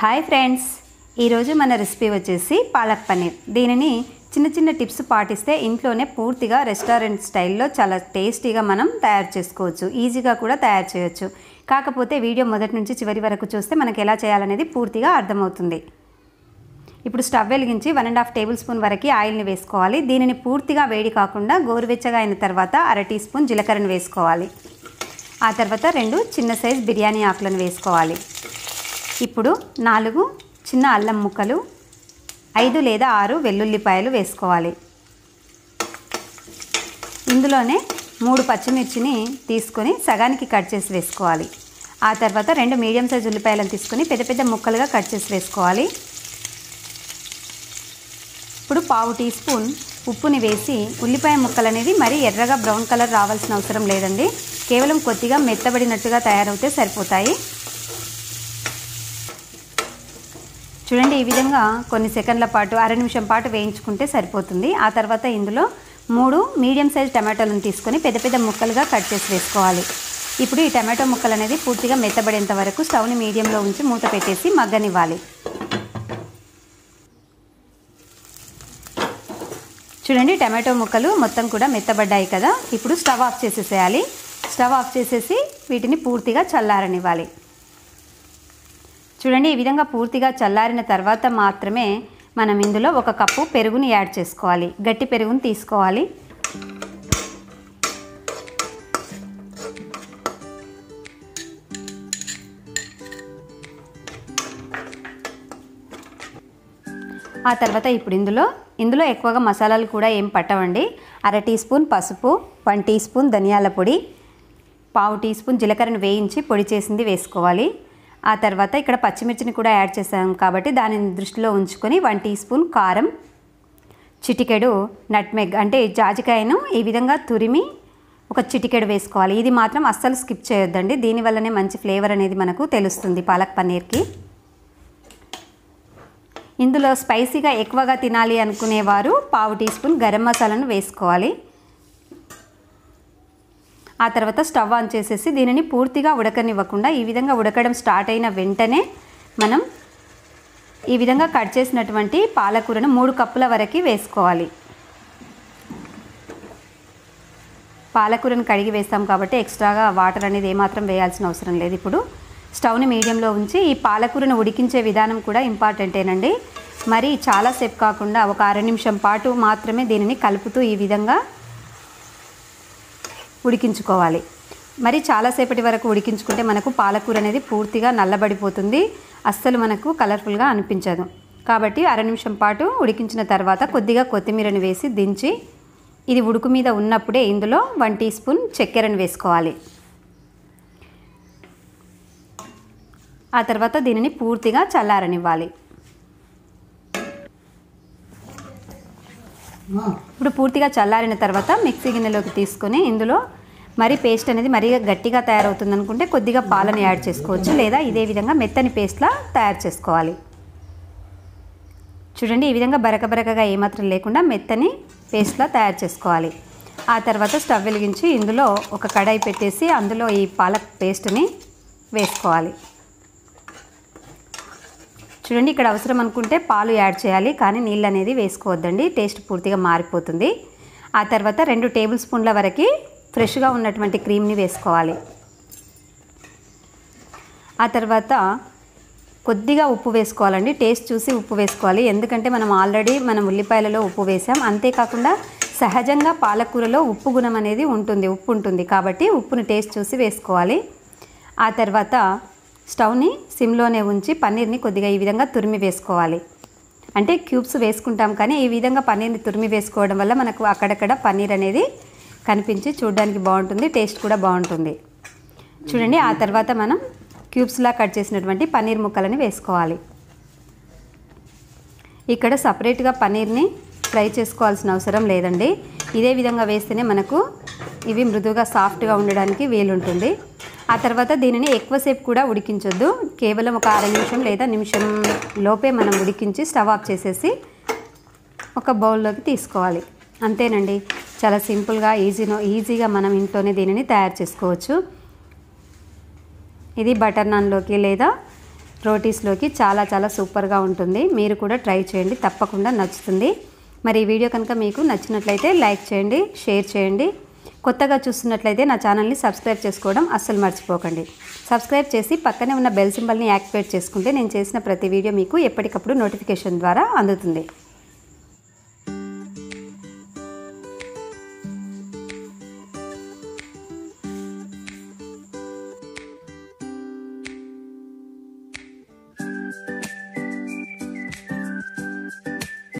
Hi friends. ఈరోజు మన recipe వచ్చేసి పాలక్ పన్నీర్. దీనిని చిన్న చిన్న టిప్స్ పాటిస్తే ఇంట్లోనే పూర్తిగా రెస్టారెంట్ స్టైల్లో చాలా టేస్టీగా మనం తయారు చేసుకోవచ్చు. ఈజీగా కూడా తయారు చేయొచ్చు. కాకపోతే వీడియో మొదటి నుంచి చివరి వరకు చూస్తే మనకు ఎలా చేయాలనేది పూర్తిగా అర్థమవుతుంది. ఇప్పుడు స్టవ్ వెలిగించి one and half table spoon వరకు ఆయిల్ని వేసుకోవాలి. దీనిని పూర్తిగా వేడి కాకుండా గోరువెచ్చగా అయిన తర్వాత అర టీ స్పూన్ జీలకర్రను వేసుకోవాలి. ఆ తర్వాత రెండు చిన్న సైజ్ బిర్యానీ ఆకులను వేసుకోవాలి. ఇప్పుడు నాలుగు చిన్న అల్లం ముక్కలు ఐదు లేదా ఆరు వెల్లుల్లిపాయలు వేసుకోవాలి. ఇందులోనే మూడు పచ్చిమిర్చిని తీసుకొని సగానికి కట్ చేసి వేసుకోవాలి. ఆ తర్వాత రెండు మీడియం సైజ్ ఉల్లిపాయలను తీసుకొని పెద్ద పెద్ద ముక్కలుగా కట్ చేసి వేసుకోవాలి. ఇప్పుడు పావు టీ స్పూన్ ఉప్పుని వేసి ఉల్లిపాయ ముక్కలు అనేది మరీ ఎర్రగా బ్రౌన్ కలర్ రావాల్సిన అవసరం లేదండి. కేవలం కొద్దిగా మెత్తబడినట్టుగా తయారవుతే సరిపోతాయి. చూడండి ఈ విధంగా కొన్ని సెకండ్ల పాటు అర నిమిషం పాటు వేయించుకుంటే సరిపోతుంది. ఆ తర్వాత ఇందులో మూడు మీడియం సైజ్ టమాటోలను తీసుకొని పెద్ద పెద్ద ముక్కలుగా కట్ చేసి వేసుకోవాలి. ఇప్పుడు ఈ టమాటో ముక్కలు అనేది పూర్తిగా మెత్తబడేంత వరకు స్టవ్ని మీడియంలో ఉంచి మూత పెట్టేసి మగ్గనివ్వాలి. చూడండి టమాటో ముక్కలు మొత్తం కూడా మెత్తబడ్డాయి కదా. ఇప్పుడు స్టవ్ ఆఫ్ చేసేసేయాలి. స్టవ్ ఆఫ్ చేసేసి వీటిని పూర్తిగా చల్లారనివ్వాలి. చూడండి ఈ విధంగా పూర్తిగా చల్లారిన తర్వాత మాత్రమే మనం ఇందులో ఒక కప్పు పెరుగుని యాడ్ చేసుకోవాలి. గట్టి పెరుగుని తీసుకోవాలి. ఆ తర్వాత ఇప్పుడు ఇందులో ఇందులో ఎక్కువగా మసాలాలు కూడా ఏం పట్టవండి. అర టీ స్పూన్ పసుపు వన్ టీ స్పూన్ ధనియాల పొడి పావు టీ స్పూన్ జీలకర్రను వేయించి పొడి చేసింది వేసుకోవాలి. ఆ తర్వాత ఇక్కడ పచ్చిమిర్చిని కూడా యాడ్ చేసాం కాబట్టి దానిని దృష్టిలో ఉంచుకొని వన్ టీ స్పూన్ కారం చిటికెడు నట్మెగ్ అంటే జాజికాయను ఈ విధంగా తురిమి ఒక చిటికెడు వేసుకోవాలి. ఇది మాత్రం అస్సలు స్కిప్ చేయొద్దండి. దీనివల్లనే మంచి ఫ్లేవర్ అనేది మనకు తెలుస్తుంది పాలక్ పన్నీర్కి. ఇందులో స్పైసీగా ఎక్కువగా తినాలి అనుకునేవారు పావు టీ స్పూన్ గరం మసాలాను వేసుకోవాలి. ఆ తర్వాత స్టవ్ ఆన్ చేసేసి దీనిని పూర్తిగా ఉడకనివ్వకుండా ఈ విధంగా ఉడకడం స్టార్ట్ అయిన వెంటనే మనం ఈ విధంగా కట్ చేసినటువంటి పాలకూరను మూడు కప్పుల వరకు వేసుకోవాలి. పాలకూరను కడిగి వేస్తాం కాబట్టి ఎక్స్ట్రాగా వాటర్ అనేది ఏమాత్రం వేయాల్సిన అవసరం లేదు. ఇప్పుడు స్టవ్ని మీడియంలో ఉంచి ఈ పాలకూరను ఉడికించే విధానం కూడా ఇంపార్టెంటేనండి మరి చాలాసేపు కాకుండా ఒక అర నిమిషం పాటు మాత్రమే దీనిని కలుపుతూ ఈ విధంగా ఉడికించుకోవాలి. మరి చాలాసేపటి వరకు ఉడికించుకుంటే మనకు పాలకూర అనేది పూర్తిగా నల్లబడిపోతుంది. అస్సలు మనకు కలర్ఫుల్గా అనిపించదు. కాబట్టి అర నిమిషం పాటు ఉడికించిన తర్వాత కొద్దిగా కొత్తిమీరని వేసి దించి ఇది ఉడుకు మీద ఉన్నప్పుడే ఇందులో వన్ టీ స్పూన్ చక్కెరను వేసుకోవాలి. ఆ తర్వాత దీనిని పూర్తిగా చల్లారనివ్వాలి. ఇప్పుడు పూర్తిగా చల్లారిన తర్వాత మిక్సీ గిన్నెలోకి తీసుకొని ఇందులో మరి పేస్ట్ అనేది మరీ గట్టిగా తయారవుతుంది అనుకుంటే కొద్దిగా పాలను యాడ్ చేసుకోవచ్చు లేదా ఇదే విధంగా మెత్తని పేస్ట్లా తయారు చేసుకోవాలి. చూడండి ఈ విధంగా బరక బరకగా ఏమాత్రం లేకుండా మెత్తని పేస్ట్లా తయారు చేసుకోవాలి. ఆ తర్వాత స్టవ్ వెలిగించి ఇందులో ఒక కడాయి పెట్టేసి అందులో ఈ పాలక్ పేస్ట్ని వేసుకోవాలి. చూడండి ఇక్కడ అవసరం అనుకుంటే పాలు యాడ్ చేయాలి కానీ నీళ్ళు అనేది వేసుకోవద్దండి టేస్ట్ పూర్తిగా మారిపోతుంది. ఆ తర్వాత రెండు టేబుల్ స్పూన్ల వరకు ఫ్రెష్గా ఉన్నటువంటి క్రీమ్ని వేసుకోవాలి. ఆ తర్వాత కొద్దిగా ఉప్పు వేసుకోవాలండి టేస్ట్ చూసి ఉప్పు వేసుకోవాలి. ఎందుకంటే మనం ఆల్రెడీ మనం ఉల్లిపాయలలో ఉప్పు వేసాం అంతేకాకుండా సహజంగా పాలకూరలో ఉప్పు గుణం అనేది ఉంటుంది ఉప్పు ఉంటుంది కాబట్టి ఉప్పును టేస్ట్ చూసి వేసుకోవాలి. ఆ తర్వాత స్టవ్ని సిమ్లోనే ఉంచి పన్నీర్ని కొద్దిగా ఈ విధంగా తురిమి వేసుకోవాలి. అంటే క్యూబ్స్ వేసుకుంటాం కానీ ఈ విధంగా పన్నీర్ని తురిమి వేసుకోవడం వల్ల మనకు అక్కడక్కడ పన్నీర్ అనేది కనిపించి చూడడానికి బాగుంటుంది టేస్ట్ కూడా బాగుంటుంది. చూడండి ఆ తర్వాత మనం క్యూబ్స్లా కట్ చేసినటువంటి పన్నీర్ ముక్కలని వేసుకోవాలి. ఇక్కడ సపరేట్గా పన్నీర్ని ఫ్రై చేసుకోవాల్సిన అవసరం లేదండి. ఇదే విధంగా వేస్తేనే మనకు ఇవి మృదువుగా సాఫ్ట్గా ఉండడానికి వీలుంటుంది. ఆ తర్వాత దీనిని ఎక్కువసేపు కూడా ఉడికించొద్దు. కేవలం ఒక అర నిమిషం లేదా నిమిషం లోపే మనం ఉడికించి స్టవ్ ఆఫ్ చేసేసి ఒక బౌల్లోకి తీసుకోవాలి. అంతేనండి. చాలా సింపుల్గా ఈజీనో ఈజీగా మనం ఇంట్లోనే దీనిని తయారు చేసుకోవచ్చు. ఇది బటర్ నాన్లోకి లేదా రోటీస్లోకి చాలా చాలా సూపర్గా ఉంటుంది. మీరు కూడా ట్రై చేయండి. తప్పకుండా నచ్చుతుంది. మరి ఈ వీడియో కనుక మీకు నచ్చినట్లయితే లైక్ చేయండి షేర్ చేయండి. కొత్తగా చూస్తున్నట్లయితే నా ఛానల్ని సబ్స్క్రైబ్ చేసుకోవడం అస్సలు మర్చిపోకండి. సబ్స్క్రైబ్ చేసి పక్కనే ఉన్న బెల్ సింబల్ని యాక్టివేట్ చేసుకుంటే నేను చేసిన ప్రతి వీడియో మీకు ఎప్పటికప్పుడు నోటిఫికేషన్ ద్వారా అందుతుంది.